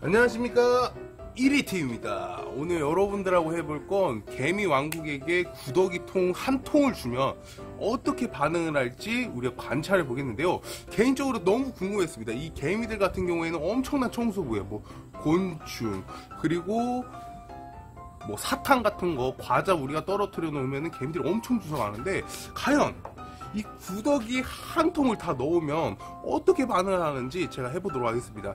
안녕하십니까 1위 t 입니다 오늘 여러분들하고 해볼 건 개미 왕국에게 구더기 통 한 통을 주면 어떻게 반응을 할지 우리가 관찰해 보겠는데요 개인적으로 너무 궁금했습니다 이 개미들 같은 경우에는 엄청난 청소부에뭐 곤충 그리고 뭐 사탕 같은 거 과자 우리가 떨어뜨려 놓으면 개미들이 엄청 주워가는데 과연 이 구더기 한 통을 다 넣으면 어떻게 반응을 하는지 제가 해보도록 하겠습니다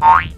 Bye.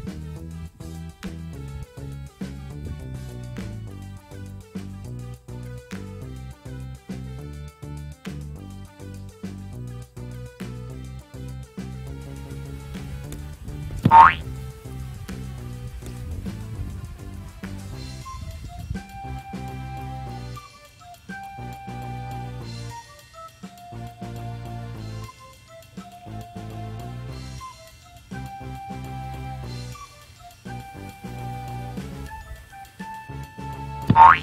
Bye.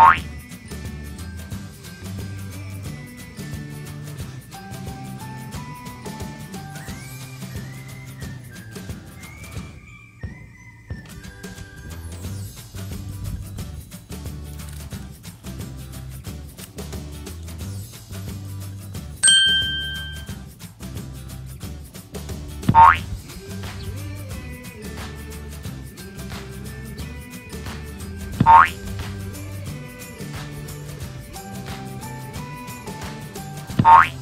Bye. Bye.